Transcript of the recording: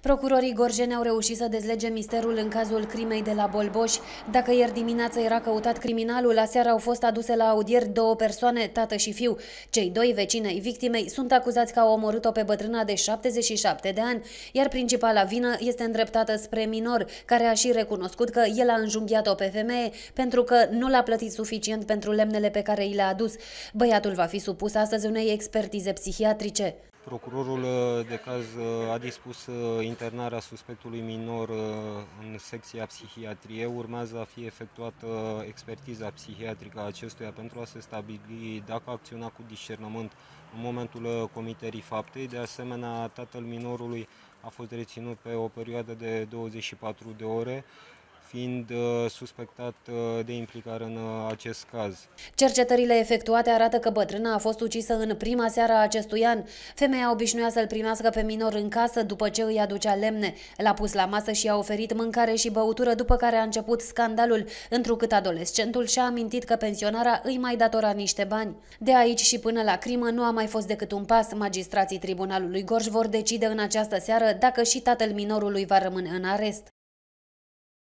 Procurorii gorjeni au reușit să dezlege misterul în cazul crimei de la Bolboș. Dacă ieri dimineață era căutat criminalul, la seară au fost aduse la audier două persoane, tată și fiu. Cei doi vecini ai victimei sunt acuzați că au omorât-o pe bătrâna de 77 de ani, iar principala vină este îndreptată spre minor, care a și recunoscut că el a înjunghiat-o pe femeie pentru că nu l-a plătit suficient pentru lemnele pe care i le-a adus. Băiatul va fi supus astăzi unei expertize psihiatrice. Procurorul uh, de caz uh, a dispus uh, internarea suspectului minor în secția psihiatrie. Urmează a fi efectuată expertiza psihiatrică a acestuia pentru a se stabili dacă a acționat cu discernământ în momentul comiterii faptei. De asemenea, tatăl minorului a fost reținut pe o perioadă de 24 de ore fiind uh, suspectat uh, de implicare în uh, acest caz. Cercetările efectuate arată că bătrâna a fost ucisă în prima seară a acestui an. Femeia obișnuia să-l primească pe minor în casă după ce îi aducea lemne. L-a pus la masă și a oferit mâncare și băutură după care a început scandalul, întrucât adolescentul și-a amintit că pensionara îi mai datora niște bani. De aici și până la crimă nu a mai fost decât un pas. Magistrații Tribunalului Gorj vor decide în această seară dacă și tatăl minorului va rămâne în arest.